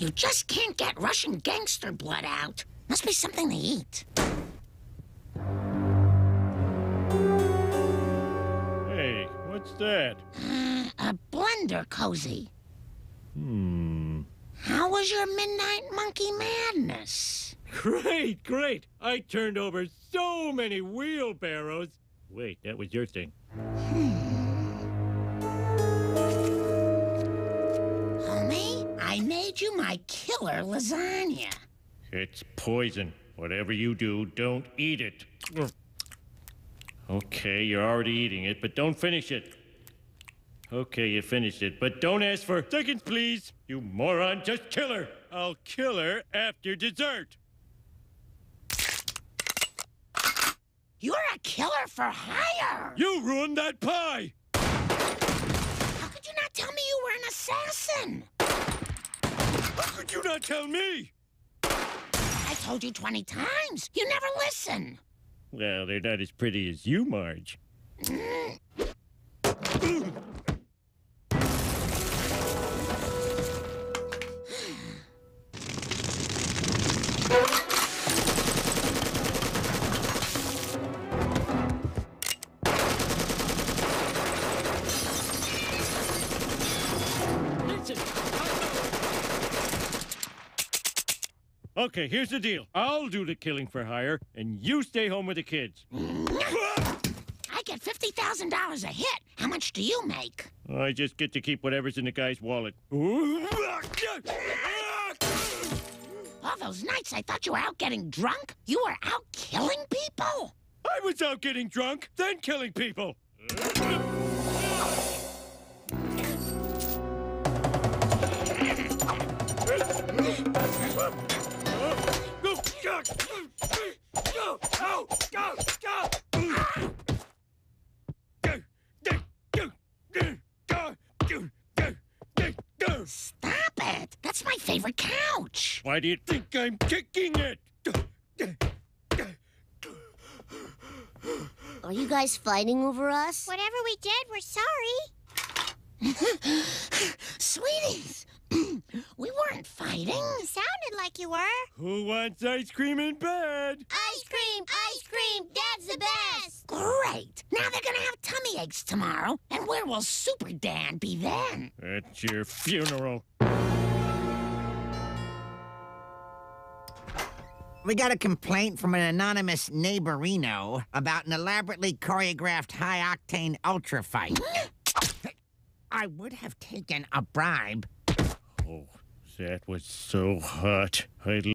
You just can't get Russian gangster blood out. Must be something to eat. Hey, what's that? Uh, a blender cozy. Hmm. How was your midnight monkey madness? Great, great. I turned over so many wheelbarrows. Wait, that was your thing. Homie, My killer lasagna. It's poison. Whatever you do, don't eat it. Okay, you're already eating it, but don't finish it. Okay, you finished it, but don't ask for seconds, please. You moron, just kill her. I'll kill her after dessert. You're a killer for hire. You ruined that pie. How could you not tell me you were an assassin? How you not tell me? I told you 20 times. You never listen. Well, they're not as pretty as you, Marge. Okay, here's the deal. I'll do the killing for hire, and you stay home with the kids. I get $50,000 a hit. How much do you make? I just get to keep whatever's in the guy's wallet. All those nights I thought you were out getting drunk, you were out killing people? I was out getting drunk, then killing people. Stop it. That's my favorite couch. Why do you think I'm kicking it? Are you guys fighting over us? Whatever we did, we're sorry. Sweeties, we weren't fighting. You sounded like you were. Who wants ice cream in bed? Ice cream, ice cream, Dad's the best. Great. Now they're gonna have tummy aches tomorrow. And where will Super Dad be then? At your funeral. We got a complaint from an anonymous neighborino about an elaborately choreographed high-octane ultra fight. I would have taken a bribe. Oh, that was so hot. I